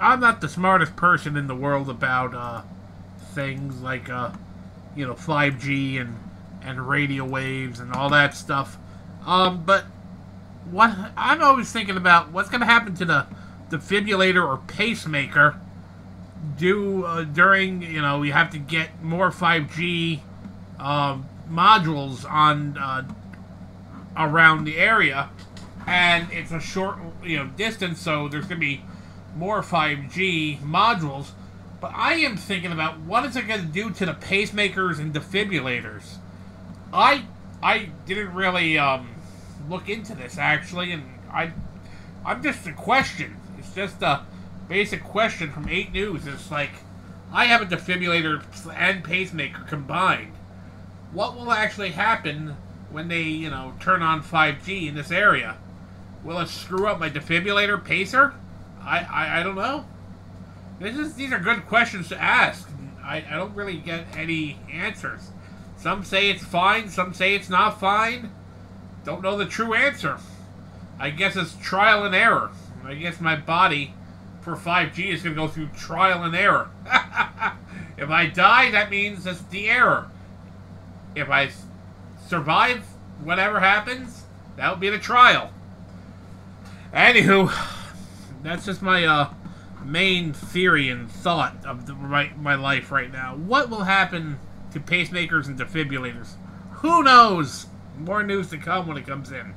I'm not the smartest person in the world about uh, things like uh, you know 5G and and radio waves and all that stuff. Um, but what I'm always thinking about what's going to happen to the defibrillator or pacemaker do uh, during you know we have to get more 5G um, modules on uh, around the area, and it's a short you know distance, so there's going to be more 5G modules. But I am thinking about what is it going to do to the pacemakers and defibrillators. I I didn't really um, look into this actually, and I I'm just a question. It's just a basic question from Eight News. It's like I have a defibrillator and pacemaker combined. What will actually happen when they you know turn on 5G in this area? Will it screw up my defibrillator pacer? I, I, I don't know. This is, these are good questions to ask. I, I don't really get any answers. Some say it's fine, some say it's not fine. Don't know the true answer. I guess it's trial and error. I guess my body for 5G is going to go through trial and error. if I die, that means it's the error. If I survive whatever happens, that would be the trial. Anywho, that's just my uh, main theory and thought of the, my, my life right now. What will happen to pacemakers and defibrillators? Who knows? More news to come when it comes in.